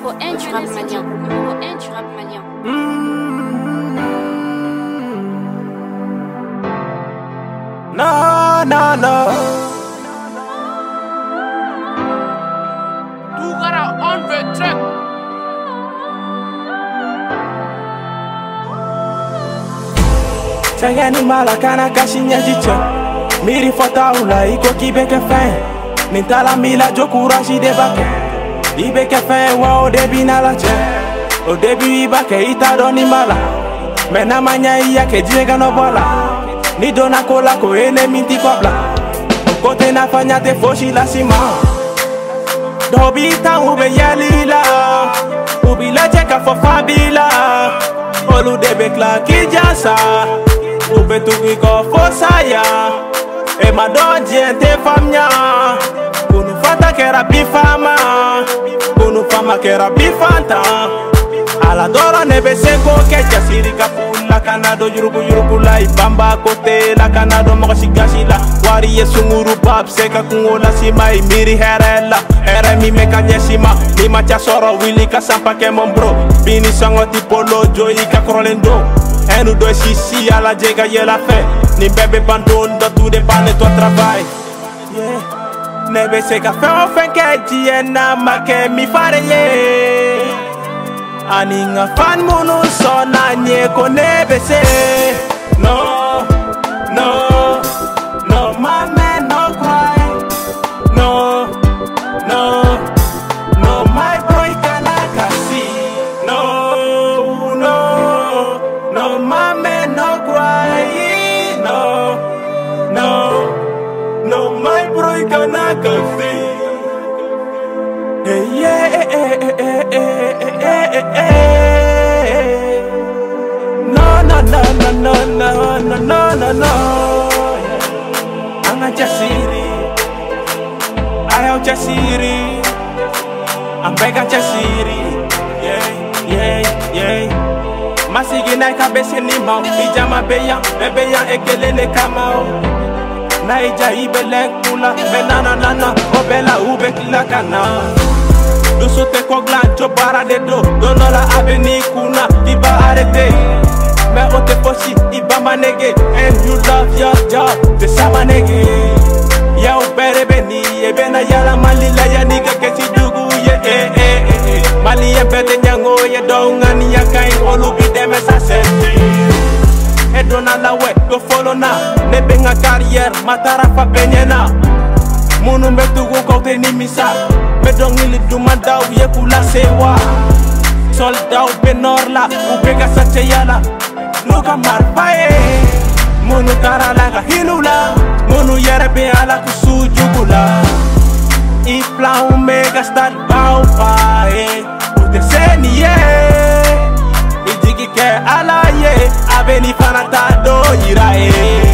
Numéro 1 du rap malien. Numéro 1 du rap malien. No, no, no. Doucara on the track. Changani mala kana kashinya jicha Miri fota ula iko kibeke fin Nintala mila jo courage de bake i be kɛ fɛn ye wa o de bi na la cɛ o de bi i b'a kɛ i t'a dɔn ni b'a la mɛ n'a ma ɲɛ i y'a kɛ diɲɛ kɔnɔ bɔ la ni donna ko la ko e ne min t'i kɔ bila o ko tɛ n'a fɔ ɲa tɛ fosi lasi ma dɔw b'i tan u bɛ yɛlɛ i la u b'i lajɛ k'a fɔ fa b'i la olu de bɛ tila k'i jasa. U bɛ tugu i kɔ fo saya. E ma dɔn diɲɛ tɛ faamuya. fata che era bifama fama Bunu fama che era più fanta Ala dora nebe seko che jasiri kapula Kanado yurubu yurubu la i bamba kote la Kanado moka si la Wari ye sunguru bab seka kungo la sima imiri here la Here mi meka nyesima Lima cha soro wili ka sampa ke mombro Bini sango tipolo joyi ka korolendo Enu do si ala jega ye la fe Ni bebe bandon da tu de pane toi travail ne bɛ se ka fɛn o fɛn kɛ diɲɛ n'a ma kɛ min fari ye ani n ka fan minnu sɔnna n ye ko ne bɛ se. Boy kana kasi Hey, yeah, eh, eh, eh, eh, eh, eh, eh. No, no, no, no, no, no, no, no, no, no. Anga jasiri, ang bega jasiri. Yeah, yeah, yeah. Masigi na kabese ni mau, pijama beya, bebeya ekele ne kamao naija ibelekula benananana obela ubekilakana dusu tɛ kɔglan jo baara de do dɔnɔ la a be arete. Mɛ ote tɛ iba i bama nege and you love your job de sama nege. Yaw bɛre be ni ye bena yala mali la yani ka kɛsi dugu ye eh, eh, eh, ee maliyɛ bɛɛ tɛ ɲaŋo ye dɔw ŋaniya kaɲi olu bi dɛmɛ don a lawɛ dɔ fɔlɔ na. Ne bɛ n ka kariyɛri matarafa bɛɛ ɲɛna minnu bɛ tugu kɔ tɛ nimisa n bɛ dɔnkili duman daw ye kula sewa. sɔlidaw bɛ nɔri la u bɛ ka sacɛya la n'u ka marifa ye minnu taara la ka hiniw la minnu yɛrɛ ala k'u su jugu i filanw bɛ ka veni fanata do ira